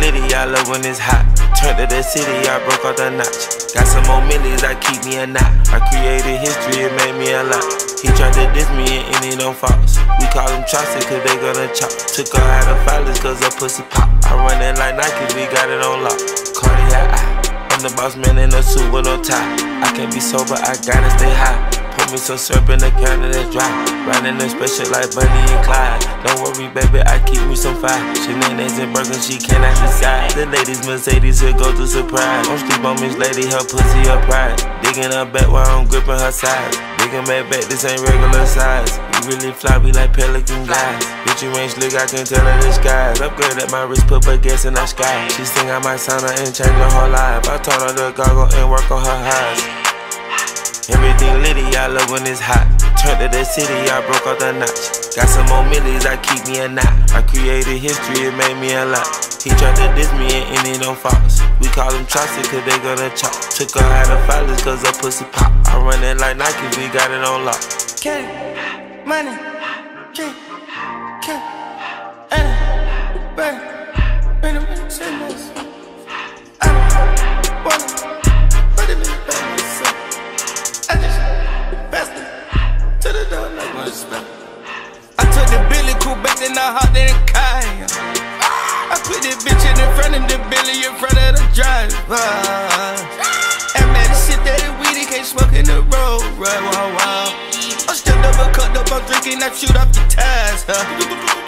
litty, I love when it's hot. Turned to the city, I broke off the notch. Got some more millies, I keep me a knot. I created history, it made me a lot. He tried to diss me and any no false. We call them chopsticks cause they gonna chop. Took her out of filers cause her pussy pop. I run it like Nike, we got it on lock. Cardiac. I'm the boss man in a suit with no tie. I can't be sober, I gotta stay high. Put me some syrup in the counter that's dry. Riding the special like Bonnie and Clyde. Don't worry, baby, I keep me some fire. She Shenanigans and burgers, she cannot decide. The ladies Mercedes here go to surprise. Don't sleep on Miss Lady, her pussy her pride. Digging her back while I'm gripping her side. Digging back back, this ain't regular size. You really fly, like pelican guys. Bitch, you ain't slick, I can tell her skies. Upgrade at my wrist, put her gas in the sky. She sing I might sign her and change her whole life. I told her to goggle and work on her highs. Everything litty, I love when it's hot. Turned to the city, I broke off the notch. Got some more millies, I keep me a knot. I created history, it made me a lot. He tried to diss me and any no false. We call them chopsticks cause they gonna chop. Took her out of filers cause her pussy pop. I run it like Nike, we got it on lock. K, money, K, K, Anna, Bang, Bang, Bang, the Billy cool back, then I hopped in the car. I put this bitch in the front of the Billy in front of the driver. And man, the shit that it weedy can't smoke in the road, right? Wow, wow. I'm still double cut up, I'm drinking, I shoot off the tires. Huh?